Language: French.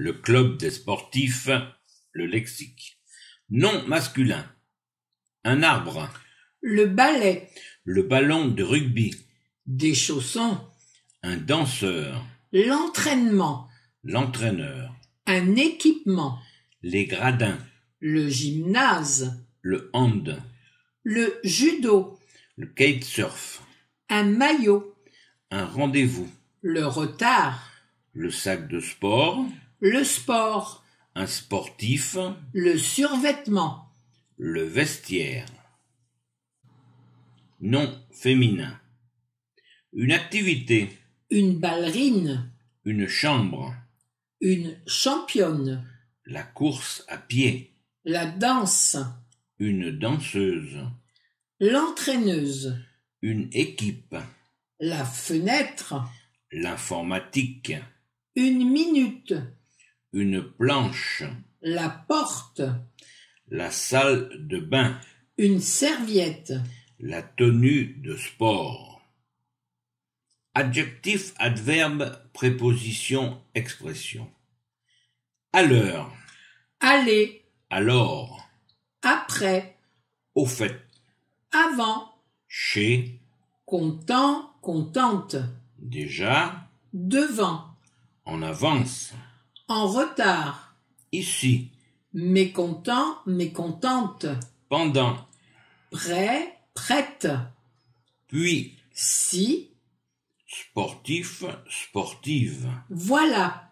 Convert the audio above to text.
Le club des sportifs, le lexique. Nom masculin. Un arbre. Le ballet. Le ballon de rugby. Des chaussons. Un danseur. L'entraînement. L'entraîneur. Un équipement. Les gradins. Le gymnase. Le hand. Le judo. Le kitesurf. Un maillot. Un rendez-vous. Le retard. Le sac de sport. Le sport. Un sportif. Le survêtement. Le vestiaire. Nom féminin. Une activité. Une ballerine. Une chambre. Une championne. La course à pied. La danse. Une danseuse. L'entraîneuse. Une équipe. La fenêtre. L'informatique. Une minute. Une planche. La porte. La salle de bain. Une serviette. La tenue de sport. Adjectif, adverbe, préposition, expression. À l'heure. Aller. Alors. Après. Au fait. Avant. Chez. Content, contente. Déjà. Devant. En avance. En retard. Ici. Mécontent, mécontente. Pendant. Prêt, prête. Puis. Si. Sportif, sportive. Voilà.